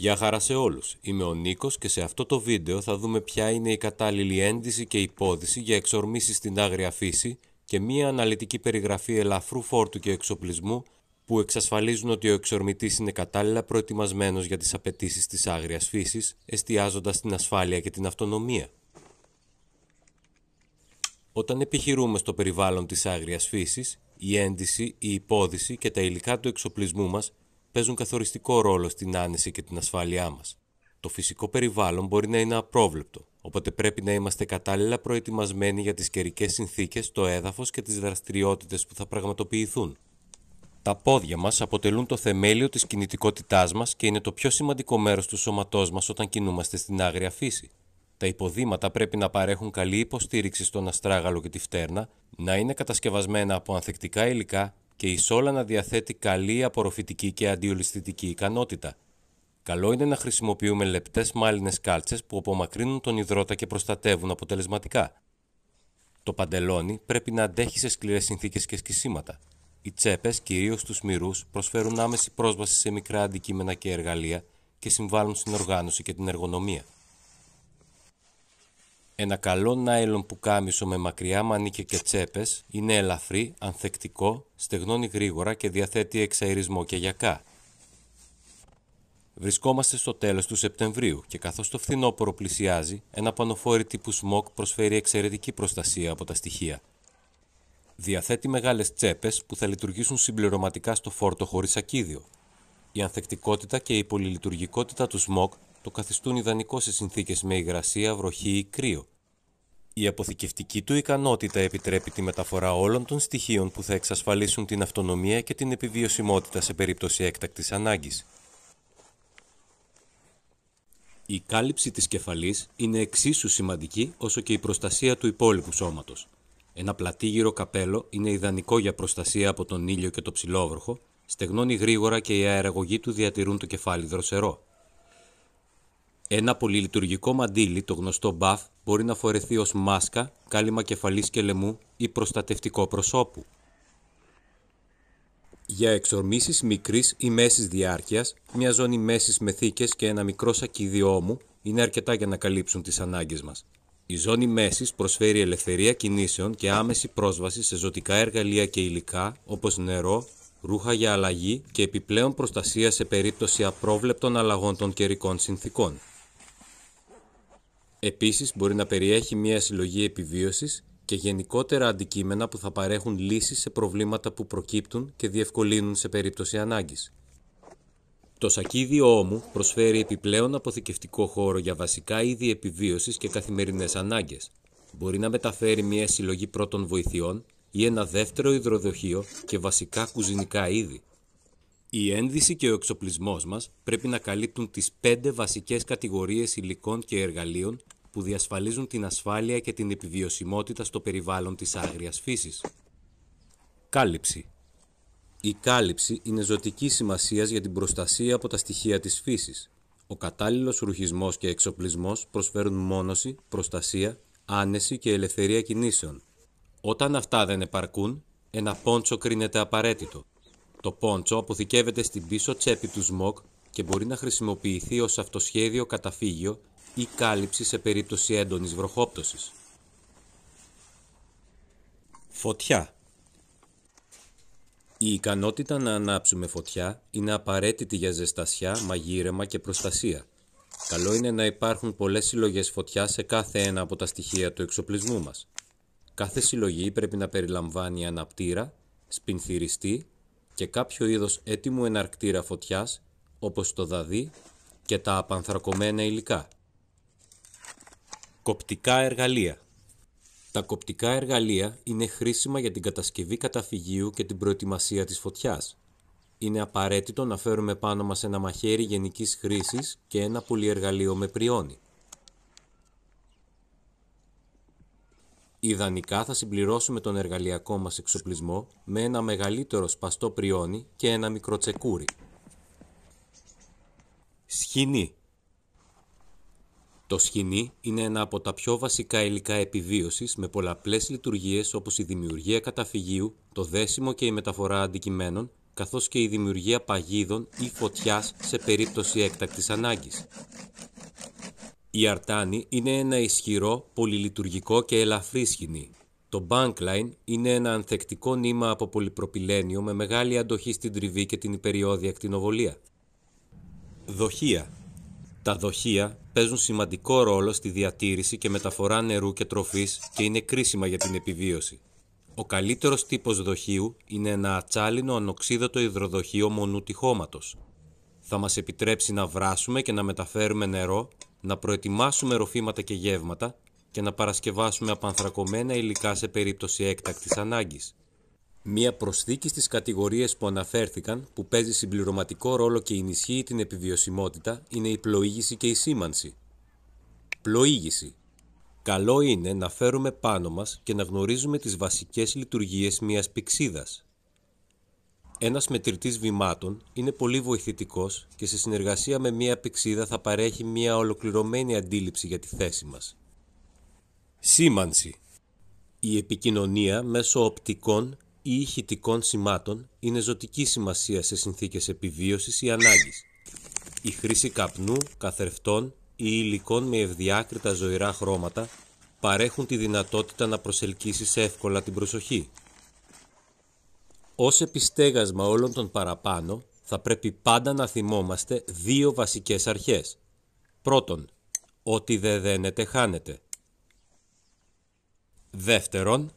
Γεια χαρά σε όλους. Είμαι ο Νίκος και σε αυτό το βίντεο θα δούμε ποια είναι η κατάλληλη ένδυση και υπόδηση για εξορμήσεις στην άγρια φύση και μία αναλυτική περιγραφή ελαφρού φόρτου και εξοπλισμού που εξασφαλίζουν ότι ο εξορμητής είναι κατάλληλα προετοιμασμένος για τις απαιτήσεις της άγριας φύσης, εστιάζοντας στην ασφάλεια και την αυτονομία. Όταν επιχειρούμε στο περιβάλλον της άγριας φύσης, η ένδυση, η υπόδηση και τα υλικά του εξοπλισμού μας παίζουν καθοριστικό ρόλο στην άνεση και την ασφάλειά μας. Το φυσικό περιβάλλον μπορεί να είναι απρόβλεπτο, οπότε πρέπει να είμαστε κατάλληλα προετοιμασμένοι για τις καιρικές συνθήκες, το έδαφος και τις δραστηριότητες που θα πραγματοποιηθούν. Τα πόδια μας αποτελούν το θεμέλιο της κινητικότητάς μας και είναι το πιο σημαντικό μέρος του σώματός μας όταν κινούμαστε στην άγρια φύση. Τα υποδήματα πρέπει να παρέχουν καλή υποστήριξη στον αστράγαλο και τη φτέρνα, να είναι κατασκευασμένα από ανθεκτικά υλικά και η σόλα να διαθέτει καλή απορροφητική και αντιολισθητική ικανότητα. Καλό είναι να χρησιμοποιούμε λεπτές μάλινες κάλτσες που απομακρύνουν τον υδρότα και προστατεύουν αποτελεσματικά. Το παντελόνι πρέπει να αντέχει σε σκληρές συνθήκες και σκισίματα. Οι τσέπες, κυρίως τους μυρούς, προσφέρουν άμεση πρόσβαση σε μικρά αντικείμενα και εργαλεία και συμβάλλουν στην οργάνωση και την εργονομία. Ένα καλό νάιλον πουκάμισο με μακριά μανίκια και τσέπες είναι ελαφρύ, ανθεκτικό, στεγνώνει γρήγορα και διαθέτει εξαερισμό και γιακά. Βρισκόμαστε στο τέλος του Σεπτεμβρίου και καθώς το φθινόπωρο πλησιάζει, ένα πανοφόρι τύπου σμοκ προσφέρει εξαιρετική προστασία από τα στοιχεία. Διαθέτει μεγάλες τσέπες που θα λειτουργήσουν συμπληρωματικά στο φόρτο χωρίς ακίδιο. Η ανθεκτικότητα και η πολυλειτουργικότητα του σμοκ το καθιστούν ιδανικό σε συνθήκες με υγρασία, βροχή ή κρύο. Η αποθηκευτική του ικανότητα επιτρέπει τη μεταφορά όλων των στοιχείων που θα εξασφαλίσουν την αυτονομία και την επιβιωσιμότητα σε περίπτωση έκτακτης ανάγκης. Η κάλυψη της κεφαλής είναι εξίσου σημαντική όσο και η προστασία του υπόλοιπου σώματος. Ένα πλατήγυρο καπέλο είναι ιδανικό για προστασία από τον ήλιο και το ψηλόβροχο, στεγνώνει γρήγορα και οι αεραγωγοί του διατηρούν το κεφάλι δροσερό. Ένα πολυλειτουργικό μαντίλι, το γνωστό μπαφ, μπορεί να φορεθεί ως μάσκα, κάλυμα κεφαλής και λαιμού ή προστατευτικό προσώπου. Για εξορμήσεις μικρής ή μέσης διάρκειας, μια ζώνη μέσης με θήκες και ένα μικρό σακίδι ώμου είναι αρκετά για να καλύψουν τις ανάγκες μας. Η ζώνη μέσης προσφέρει ελευθερία κινήσεων και άμεση πρόσβαση σε ζωτικά εργαλεία και υλικά όπως νερό, ρούχα για αλλαγή και επιπλέον προστασία σε περίπτωση απρόβλεπτων αλλαγών των καιρικών συνθήκων. Επίσης μπορεί να περιέχει μια συλλογή επιβίωσης και γενικότερα αντικείμενα που θα παρέχουν λύσεις σε προβλήματα που προκύπτουν και διευκολύνουν σε περίπτωση ανάγκης. Το σακίδιο όμου προσφέρει επιπλέον αποθηκευτικό χώρο για βασικά είδη επιβίωσης και καθημερινές ανάγκες. Μπορεί να μεταφέρει μια συλλογή πρώτων βοηθειών ή ένα δεύτερο υδροδοχείο και βασικά κουζινικά είδη. Η ένδυση και ο εξοπλισμός μας πρέπει να καλύπτουν τις πέντε βασικές κατηγορίες υλικών και εργαλείων που διασφαλίζουν την ασφάλεια και την επιβιωσιμότητα στο περιβάλλον της άγριας φύσης. Κάλυψη Η κάλυψη είναι ζωτική σημασίας για την προστασία από τα στοιχεία της φύσης. Ο κατάλληλος ρουχισμός και εξοπλισμός προσφέρουν μόνωση, προστασία, άνεση και ελευθερία κινήσεων. Όταν αυτά δεν επαρκούν, ένα πόντσο κρίνεται απαραίτητο. Το πόντσο αποθηκεύεται στην πίσω τσέπη του σμοκ και μπορεί να χρησιμοποιηθεί ως αυτοσχέδιο καταφύγιο ή κάλυψη σε περίπτωση έντονης βροχόπτωσης. Φωτιά Η ικανότητα να ανάψουμε φωτιά είναι απαραίτητη για ζεστασιά, μαγείρεμα και προστασία. Καλό είναι να υπάρχουν πολλές συλλογές φωτιά σε κάθε ένα από τα στοιχεία του εξοπλισμού μας. Κάθε συλλογή πρέπει να περιλαμβάνει αναπτήρα, σπινθυριστή και κάποιο είδος έτοιμου εναρκτήρα φωτιάς όπως το δαδί και τα απανθρακωμένα υλικά. Κοπτικά εργαλεία Τα κοπτικά εργαλεία είναι χρήσιμα για την κατασκευή καταφυγίου και την προετοιμασία της φωτιάς. Είναι απαραίτητο να φέρουμε πάνω μας ένα μαχαίρι γενικής χρήσης και ένα πολυεργαλείο με πριόνι. Ιδανικά θα συμπληρώσουμε τον εργαλειακό μας εξοπλισμό με ένα μεγαλύτερο σπαστό πριόνι και ένα μικρό τσεκούρι. Σχοινή Το σχοινί είναι ένα από τα πιο βασικά υλικά επιβίωσης με πολλαπλές λειτουργίες όπως η δημιουργία καταφυγίου, το δέσιμο και η μεταφορά αντικειμένων, καθώς και η δημιουργία παγίδων ή φωτιάς σε περίπτωση έκτακτης ανάγκης. Η αρτάνη είναι ένα ισχυρό, πολυλειτουργικό και ελαφρύ σκηνή. Το bankline είναι ένα ανθεκτικό νήμα από πολυπροπυλένιο με μεγάλη αντοχή στην τριβή και την υπεριόδια ακτινοβολία. Δοχεία Τα δοχεία παίζουν σημαντικό ρόλο στη διατήρηση και μεταφορά νερού και τροφής και είναι κρίσιμα για την επιβίωση. Ο καλύτερος τύπος δοχείου είναι ένα ατσάλινο ανοξίδωτο υδροδοχείο μονού τυχώματος. Θα μας επιτρέψει να βράσουμε και να μεταφέρουμε νερό, να προετοιμάσουμε ροφήματα και γεύματα και να παρασκευάσουμε απανθρακωμένα υλικά σε περίπτωση έκτακτης ανάγκης. Μία προσθήκη στις κατηγορίες που αναφέρθηκαν, που παίζει συμπληρωματικό ρόλο και ενισχύει την επιβιωσιμότητα, είναι η πλοήγηση και η σήμανση. Πλοήγηση. Καλό είναι να φέρουμε πάνω μας και να γνωρίζουμε τις βασικές λειτουργίες μιας πηξίδας. Ένας μετρητής βημάτων είναι πολύ βοηθητικός και σε συνεργασία με μια πηξίδα θα παρέχει μια ολοκληρωμένη αντίληψη για τη θέση μας. Σήμανση Η επικοινωνία μέσω οπτικών ή ηχητικών σημάτων είναι ζωτική σημασία σε συνθήκες επιβίωσης ή ανάγκης. Η χρήση καπνού, καθρεφτών ή υλικών με ευδιάκριτα ζωηρά χρώματα παρέχουν τη δυνατότητα να προσελκύσεις εύκολα την προσοχή. Ως επιστέγασμα όλων των παραπάνω, θα πρέπει πάντα να θυμόμαστε δύο βασικές αρχές. Πρώτον, ότι δεν δένεται χάνεται. Δεύτερον,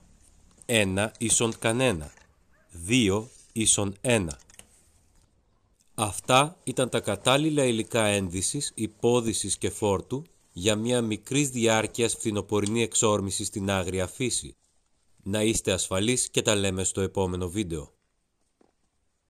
ένα ίσον κανένα. Δύο ίσον ένα. Αυτά ήταν τα κατάλληλα υλικά ένδυσης, υπόδησης και φόρτου για μια μικρής διάρκειας φθινοπορεινή εξόρμηση στην άγρια φύση. Να είστε ασφαλείς και τα λέμε στο επόμενο βίντεο.